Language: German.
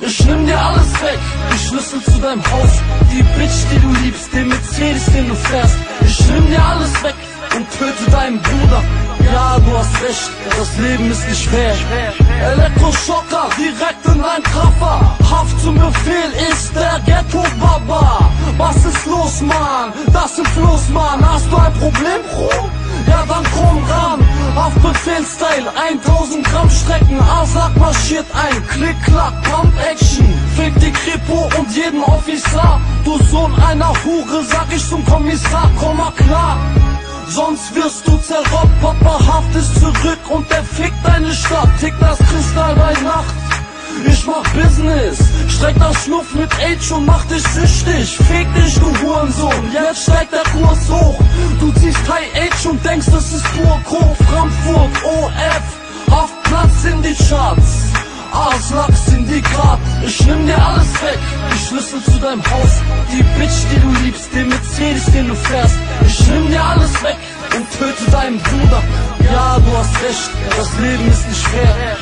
Ich nimm dir alles weg, die Schlüssel zu deinem Haus, die Bitch, die du liebst, den Mercedes, den du fährst. Ich nimm dir alles weg und töte deinen Bruder. Ja, du hast recht, das Leben ist nicht fair. Elektroschocker, direkt in dein Traffer. Haft zum Befehl ist der Ghetto-Baba. Was ist los, Mann? Das ist Fluss, Mann. Hast du ein Problem, Bro? Ja, dann komm ran. Auf Befehlstyle, 1000 Gramm Strecken. Aslak marschiert ein. Klick, klack, Pump Action. Fick die Kripo und jeden Officer. Du Sohn einer Hure, sag ich zum Kommissar, komm mal klar. Sonst wirst du zerrobbt, Papa Haft ist zurück und der fickt deine Stadt. Tick das Kristall bei Nacht. Ich mach Business, streck das Schnuff mit Age und mach dich süchtig. Fick dich, du Hurensohn, jetzt steigt der Kurs hoch. Du ziehst High Age und denkst, das ist pur Coke. OF, auf Platz in die Charts. Aslak Syndikat, ich nimm dir alles weg. Die Schlüssel zu deinem Haus, die Bitch, die du liebst, den Mercedes, den du fährst. Ich nimm dir alles weg und töte deinen Bruder. Ja, du hast recht, das Leben ist nicht fair.